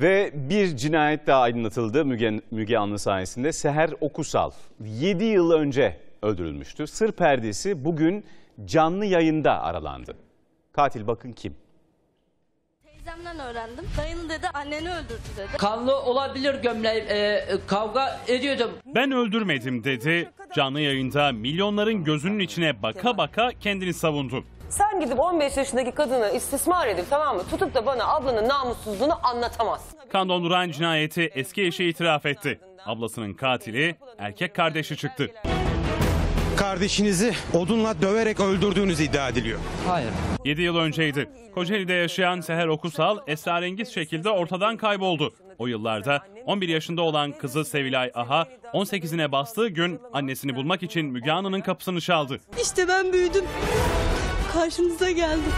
Ve bir cinayet daha aydınlatıldı Müge, Müge Anlı sayesinde. Seher Okusal 7 yıl önce öldürülmüştü. Sır perdesi bugün canlı yayında aralandı. Katil bakın kim? Teyzemden öğrendim. Dayın dedi anneni öldürdü dedi. Kanlı olabilir gömleğim. Ee, kavga ediyordum. Ben öldürmedim dedi. Canlı yayında milyonların gözünün içine baka baka kendini savundu. Sen gidip 15 yaşındaki kadını istismar edip tamam mı tutup da bana ablanın namussuzluğunu anlatamazsın. Kan donduran cinayeti eski eşi itiraf etti. Ablasının katili erkek kardeşi çıktı. Kardeşinizi odunla döverek öldürdüğünüz iddia ediliyor. Hayır. 7 yıl önceydi. Kocaeli'de yaşayan Seher Okusal esrarengiz şekilde ortadan kayboldu. O yıllarda 11 yaşında olan kızı Sevilay Aha 18'ine bastığı gün annesini bulmak için Müge Anlı'nın kapısını çaldı. İşte ben büyüdüm. Karşınıza geldim.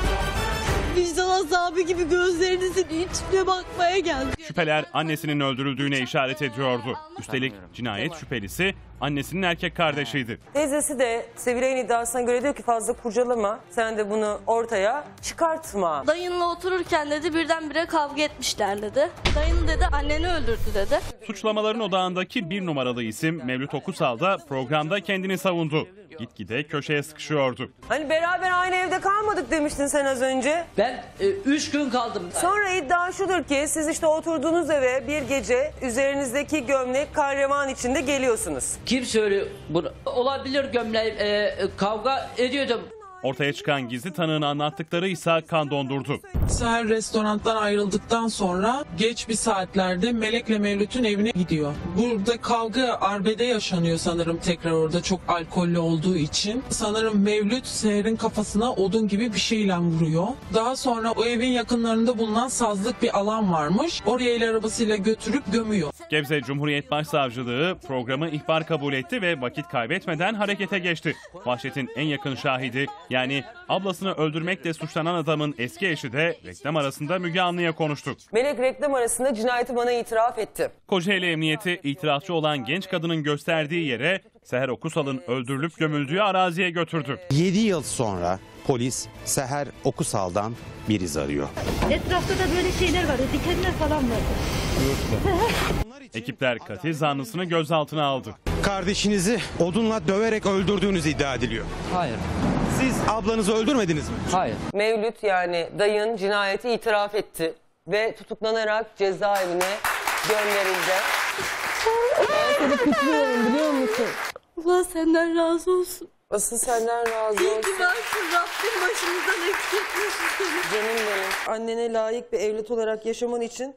Vicdan azabı gibi gözlerinizin içine bakmaya geldim. Şüpheler annesinin öldürüldüğüne işaret ediyordu. Üstelik cinayet şüphelisi annesinin erkek kardeşiydi. Teyzesi de Sevilay'ın iddiasına göre diyor ki fazla kurcalama. Sen de bunu ortaya çıkartma. Dayınla otururken dedi birdenbire kavga etmişler dedi. Dayın dedi anneni öldürdü dedi. Suçlamaların odağındaki bir numaralı isim Mevlüt Okusal da programda kendini savundu. Gitgide köşeye sıkışıyordu. Hani beraber aynı evde kalmadık demiştin sen az önce. Ben e, üç gün kaldım. Sonra iddia şudur ki siz işte oturduğunuz eve bir gece üzerinizdeki gömlek kahraman içinde geliyorsunuz. Kim söylüyor bunu? Olabilir gömleğim. Ee, kavga ediyordum. Ortaya çıkan gizli tanığın anlattıkları ise kan dondurdu. Seher restorandan ayrıldıktan sonra geç bir saatlerde Melek'le Mevlüt'ün evine gidiyor. Burada kavga arbede yaşanıyor sanırım tekrar orada çok alkollü olduğu için. Sanırım Mevlüt Seher'in kafasına odun gibi bir şeyle vuruyor. Daha sonra o evin yakınlarında bulunan sazlık bir alan varmış. Oraya el arabasıyla götürüp gömüyor. Gebze Cumhuriyet Başsavcılığı programı ihbar kabul etti ve vakit kaybetmeden harekete geçti. Vahşetin en yakın şahidi yani ablasını öldürmekle suçlanan adamın eski eşi de reklam arasında Müge Anlı'ya konuştu. Melek reklam arasında cinayeti bana itiraf etti. Kocaeli Emniyeti itirazçı olan genç kadının gösterdiği yere Seher Okusal'ın öldürülüp gömüldüğü araziye götürdü. 7 yıl sonra polis Seher Okusal'dan bir iz arıyor. Etrafta da böyle şeyler vardı, dikenler falan vardı. Ekipler katil zanlısını gözaltına aldı. Kardeşinizi odunla döverek öldürdüğünüz iddia ediliyor. Hayır. Siz ablanızı öldürmediniz mi? Hayır. Mevlüt yani dayın cinayeti itiraf etti ve tutuklanarak cezaevine gönderildi. Ben seni kutluyorum biliyor musun? Allah senden razı olsun. Asıl senden razı İyi olsun. ki varsın Rabbim başımızdan eksik etmesin seni. Canım benim. Annene layık bir evlat olarak yaşaman için